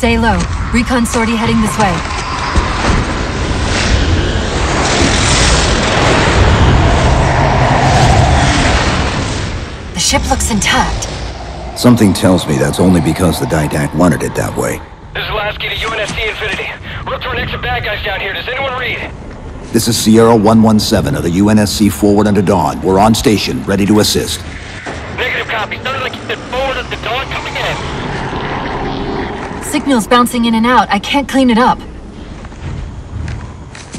Stay low. Recon sortie heading this way. The ship looks intact. Something tells me that's only because the Didact wanted it that way. This is Lasky to UNSC Infinity. We're up to our next of bad guys down here. Does anyone read? This is Sierra 117 of the UNSC Forward Unto Dawn. We're on station, ready to assist. Negative copy. Sounded like you said forward at the dawn coming in. Signal's bouncing in and out. I can't clean it up.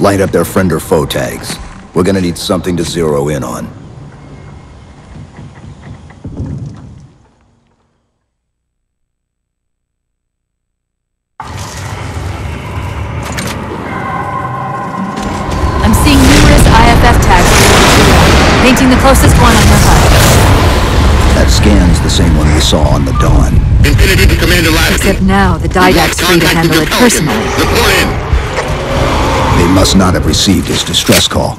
Light up their friend or foe tags. We're gonna need something to zero in on. I'm seeing numerous IFF tags. Painting the closest one on your HUD. That scan's the same one we saw on the Dawn. Infinity to Commander Lasky. Except now, the Didact's free to handle with it personally. Report in. They must not have received his distress call.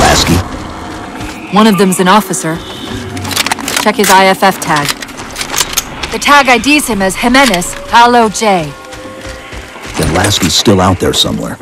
Lasky, One of them's an officer. Check his IFF tag. The tag IDs him as Jimenez Halo J. Lasky's still out there somewhere.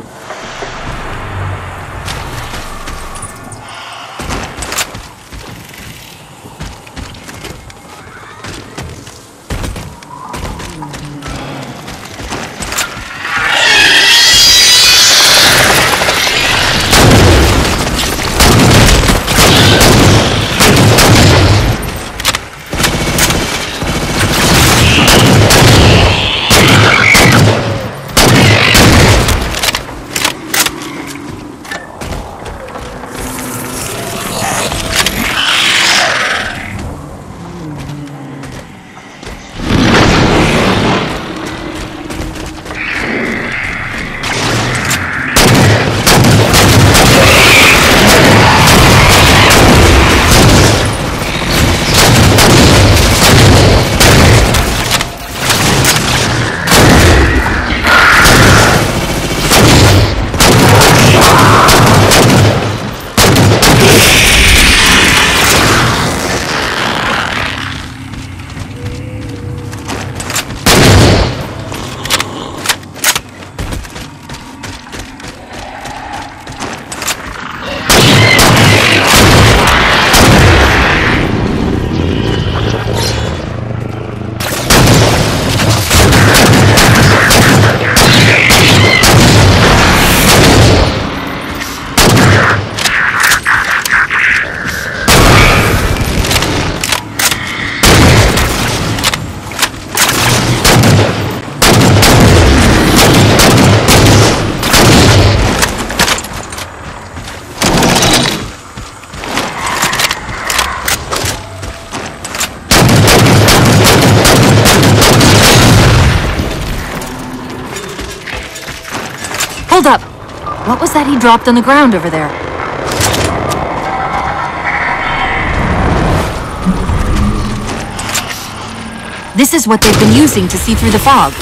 What was that he dropped on the ground over there? This is what they've been using to see through the fog.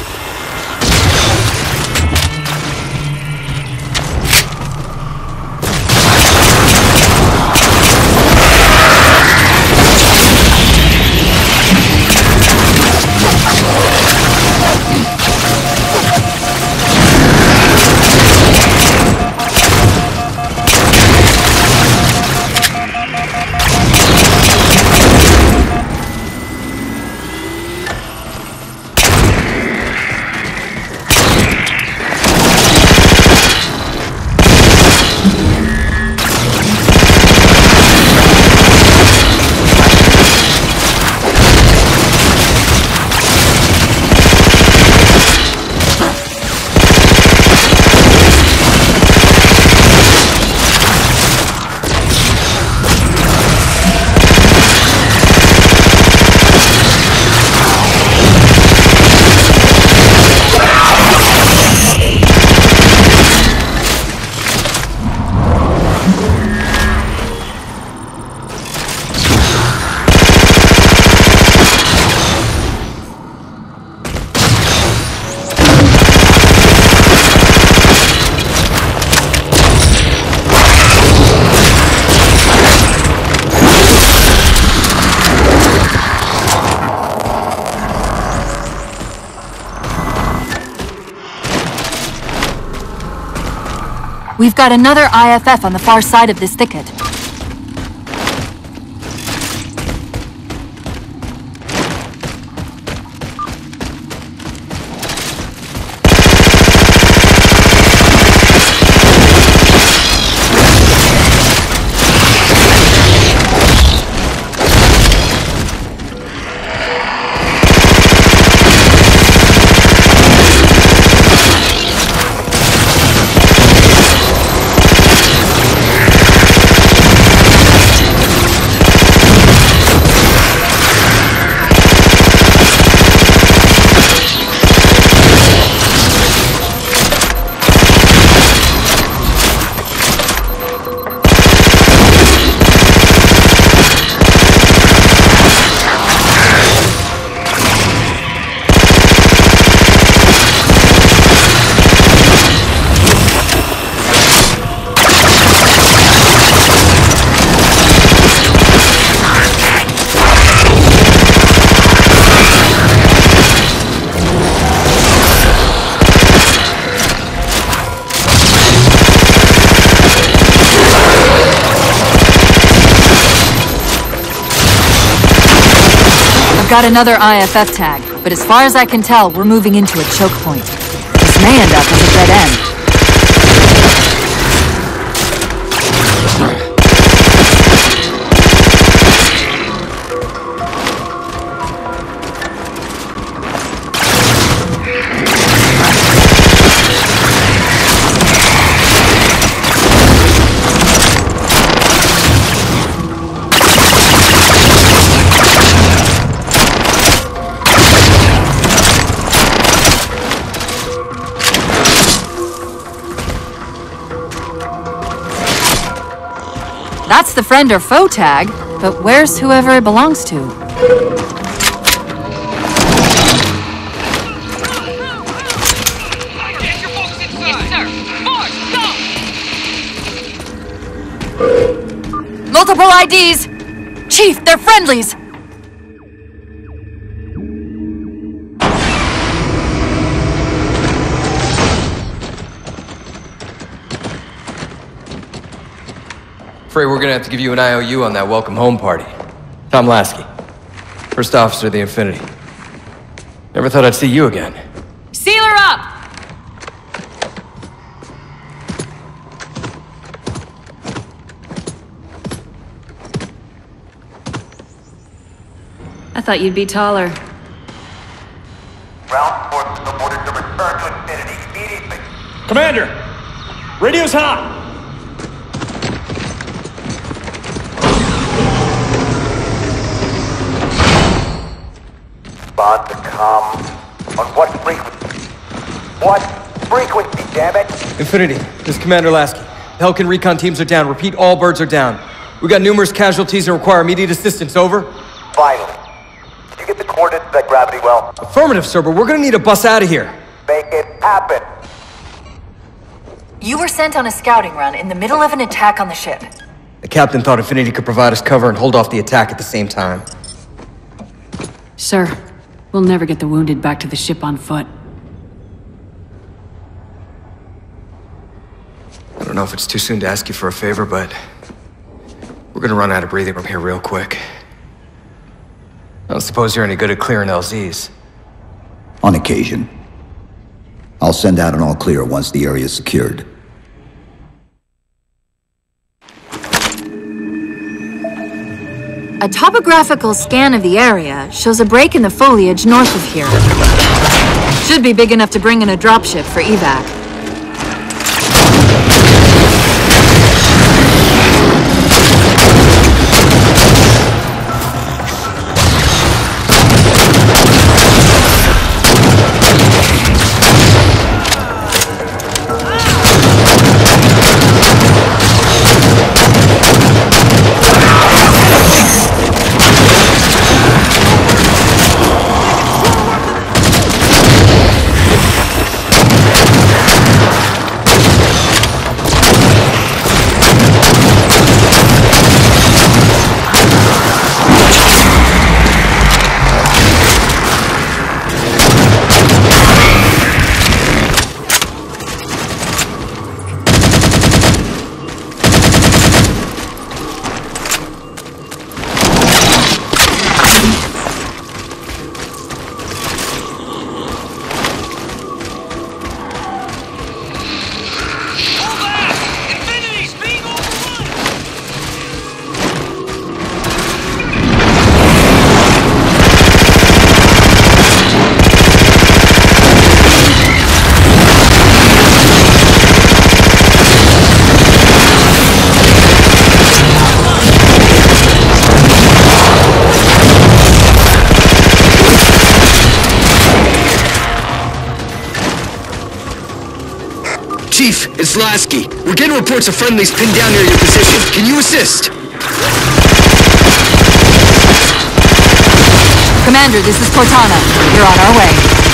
We've got another IFF on the far side of this thicket. Got another IFF tag, but as far as I can tell, we're moving into a choke point. This may end up as a dead end. That's the friend or foe tag, but where's whoever it belongs to? Multiple IDs! Chief, they're friendlies! Afraid we're gonna have to give you an IOU on that welcome home party. Tom Lasky, first officer of the Infinity. Never thought I'd see you again. Seal her up! I thought you'd be taller. Ground forces are ordered to return to Infinity immediately. Commander! Radio's hot! Respond to com. On what frequency? What frequency, damn it? Infinity, this is Commander Lasky. Pelican recon teams are down. Repeat, all birds are down. We got numerous casualties and require immediate assistance. Over. Finally. Did you get the coordinates of that gravity well? Affirmative, sir, but we're gonna need a bus out of here. Make it happen. You were sent on a scouting run in the middle of an attack on the ship. The captain thought Infinity could provide us cover and hold off the attack at the same time. Sir, we'll never get the wounded back to the ship on foot. Don't know if it's too soon to ask you for a favor, but we're gonna run out of breathing room here real quick. I don't suppose you're any good at clearing LZs. On occasion. I'll send out an all clear once the area is secured. A topographical scan of the area shows a break in the foliage north of here. Should be big enough to bring in a dropship for evac. Chief, it's Lasky. We're getting reports of friendlies pinned down near your position. Can you assist? Commander, this is Cortana. You're on our way.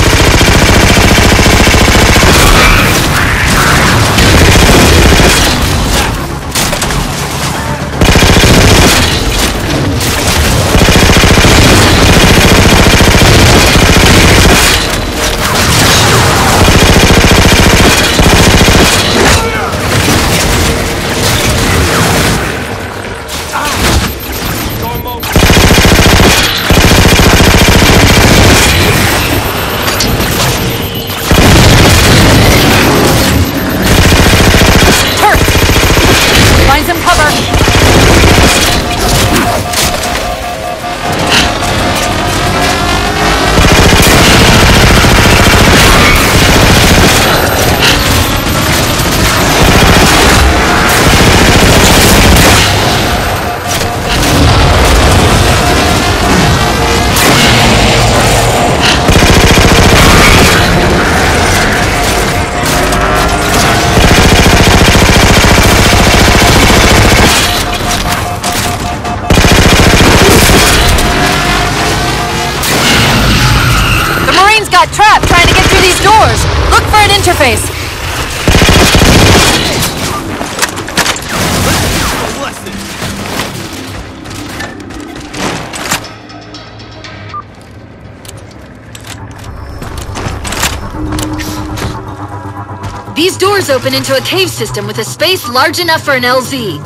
Doors open into a cave system with a space large enough for an LZ.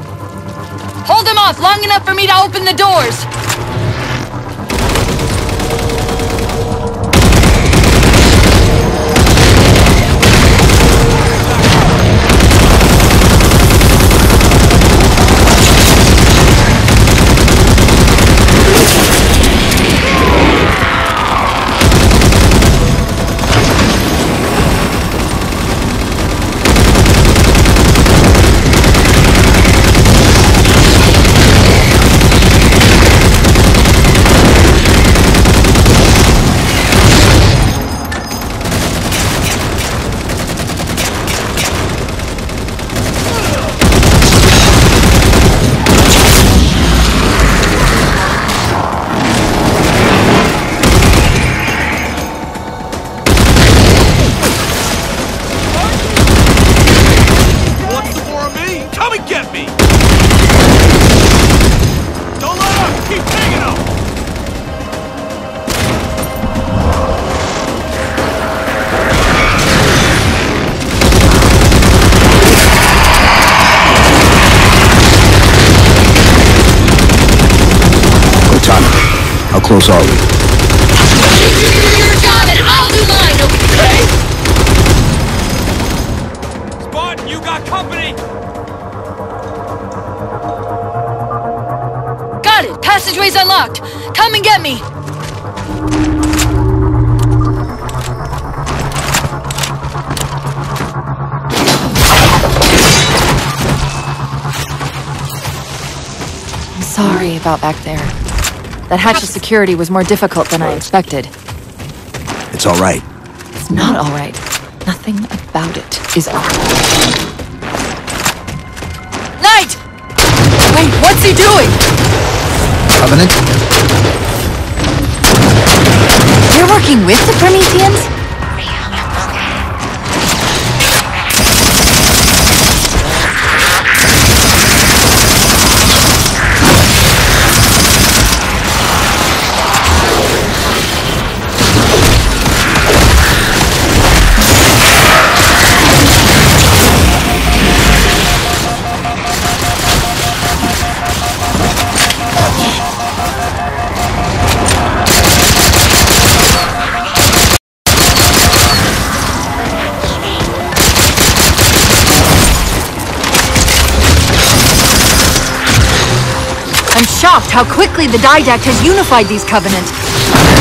Hold them off long enough for me to open the doors! Close are we? Your job and I'll do mine, okay? Spartan, you got company! Got it! Passageway's unlocked! Come and get me! I'm sorry about back there. That hatch of security was more difficult than I expected. It's all right. It's not alright. Nothing about it is alright. Knight! Wait, what's he doing? Covenant? You're working with the Prometheans? Shocked how quickly the Didact has unified these Covenant.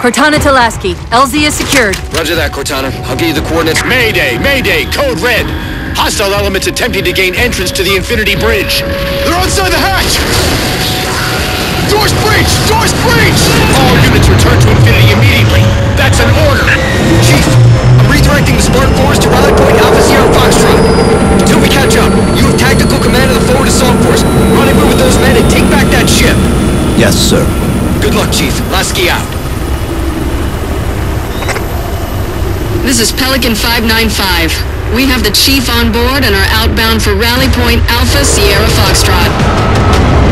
Cortana to Lasky. LZ is secured. Roger that, Cortana. I'll give you the coordinates. Mayday, Mayday, code red. Hostile elements attempting to gain entrance to the Infinity Bridge. They're outside the hatch! Doors breached! Doors breached! All units return to Infinity immediately. That's an order. Chief, I'm redirecting the Spartan force to rally point Alpha Sierra Foxtrot. Until we catch up, you have tactical command of the forward assault force. Rendezvous with those men and take back that ship. Yes, sir. Good luck, Chief. Lasky out. This is Pelican 595. We have the Chief on board and are outbound for Rally Point Alpha Sierra Foxtrot.